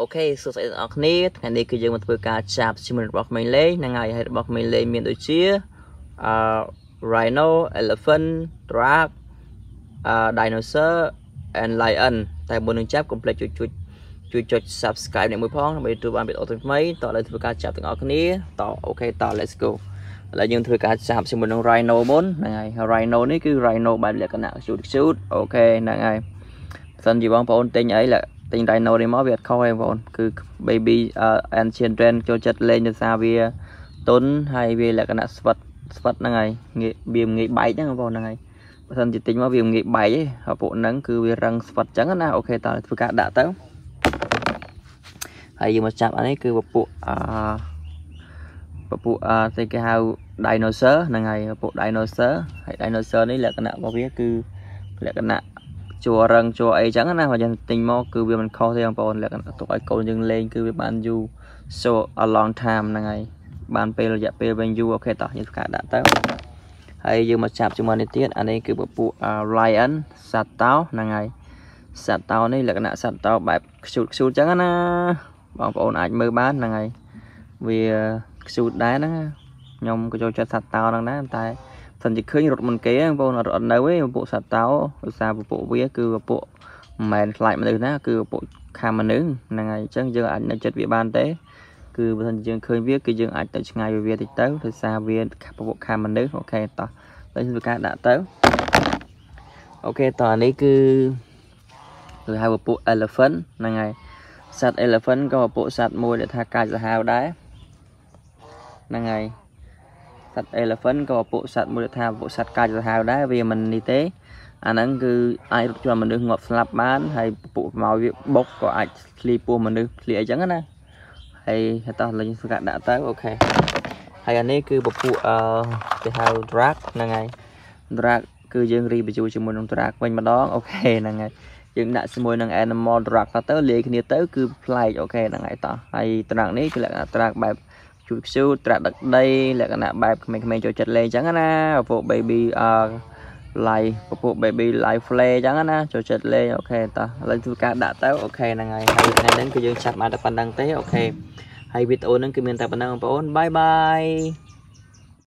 OK សួស្តីទាំងអស់គ្នាថ្ងៃនេះគឺយើងមកធ្វើការចាប់ជាមួយរបស់ក្មេងលេងហ្នឹងហើយហើយរបស់ក្មេងលេងមានដូចជាអឺ rhino elephant giraffe អឺ dinosaur and lion តែមុននឹងចាប់កុំភ្លេចជួយជួយជួយចុច subscribe នេះមួយផងដើម្បីទទួលបានវីដេអូថ្មីៗតទៅធ្វើការចាប់ទាំងអស់គ្នាត OK ត let's go ឥឡូវយើងធ្វើការចាប់ជាមួយនឹង rhino មុនហ្នឹងហើយ rhino នេះគឺ rhino បែបលក្ខណៈ shoot shoot អូខេហ្នឹងហើយបើសិនជាបងប្អូនទិញអី ទិញ Rhino នេះមកវាអត់ខុសទេបងប្អូនគឺ baby ancient trend ចូលចិត្តលេងដោយសារវាទុនហើយវាលក្ខណៈស្វិតស្វិតហ្នឹងហើយងាយវាងាយបែកហ្នឹងបងប្អូនហ្នឹងហើយបើសិនជាទិញមកវាងាយបែកទេហើយពួកហ្នឹងគឺវារឹងស្វិតអញ្ចឹងណាអូខេតើធ្វើការដាក់ទៅហើយយើងមកចាប់អានេះគឺពពួកអឺពពួកអឺគេហៅ dinosaur ហ្នឹងហើយពពួក dinosaur ហើយ dinosaur នេះលក្ខណៈរបស់វាគឺលក្ខណៈ ជួររឹងជួរអីចឹងណាបើយើងទិញមកគឺវាមិនខុសទេបងប្អូនលក្ខណៈទុកឲ្យកូនយើងលេងគឺវាបានយូរ so a long time ហ្នឹងហើយបានពេលរយៈពេលវិញយូរអូខេតោះយើងស្កាដាក់ទៅហើយយើងមកចាប់ជាមួយនេះទៀតអានេះគឺពពួក lion សត្វតោហ្នឹងហើយសត្វតោនេះលក្ខណៈសត្វតោបែបខ្ជូតខ្ជូតចឹងណាបងប្អូនអាចមើលបានហ្នឹងហើយវាខ្ជូតដែរហ្នឹងខ្ញុំក៏ចូលចិត្តសត្វតោហ្នឹងដែរតែ សិនជាឃើញរត់មុនគេបងប្អូនរត់នៅទេពួកសត្វតោឧស្សាហ៍ពួកវាគឺពួកមិនមែនខ្លាចមនុស្សណាគឺពួកខាំមនុស្សហ្នឹងហើយអញ្ចឹងយើងអាចនៅចិត្តវាបានទេគឺបើសិនយើងឃើញវាគឺយើងអាចទៅឆ្ងាយពីវាតិចទៅដោយសារវាពួកខាំមនុស្សអូខេតោះទៅធ្វើការដាក់ទៅអូខេតោះអានេះគឺគឺហៅពួក elephant ហ្នឹងហើយសត្វ elephant ក៏ពួកសត្វមួយដែលថាកាចសាហាវដែរហ្នឹងហើយ សត្វ elephant ក៏ពួកសត្វមួយថាពួកសត្វកាចសាហាវដែរវាមិននេះទេអាហ្នឹងគឺអាចរត់ជាប់មនុស្សងាប់ស្លាប់បានហើយពួកមកវាបុកក៏អាចឃ្លីពោះមនុស្សឃ្លីអីចឹងណាហើយតោះលេងស្កាត់ដាក់ទៅអូខេហើយអានេះគឺពពួកអឺគេហៅ drag ហ្នឹងហើយ drag គឺយើងរីបញ្ជូជាមួយនឹង drag វិញម្ដងអូខេហ្នឹងហើយយើងដាក់ជាមួយនឹង animal drag ទៅលាយគ្នាទៅគឺប្លែកអូខេហ្នឹងហើយតោះហើយ drag នេះគឺលក្ខណៈ drag បែប ជូតខ្ជូតត្រាក់ដឹកដីលក្ខណៈបែបក្មេងៗចូលចិត្តលេងអញ្ចឹងណាពួក baby អឺ live ពួក baby live play អញ្ចឹងណាចូលចិត្តលេងអូខេតោះឥឡូវធ្វើការដាក់ទៅអូខេហ្នឹងហើយហើយថ្ងៃហ្នឹងគឺយើងចាប់បានតែប៉ុណ្្នឹងទេអូខេហើយវីដេអូហ្នឹងគឺមានតែប៉ុណ្្នឹងបងប្អូនបាយបាយ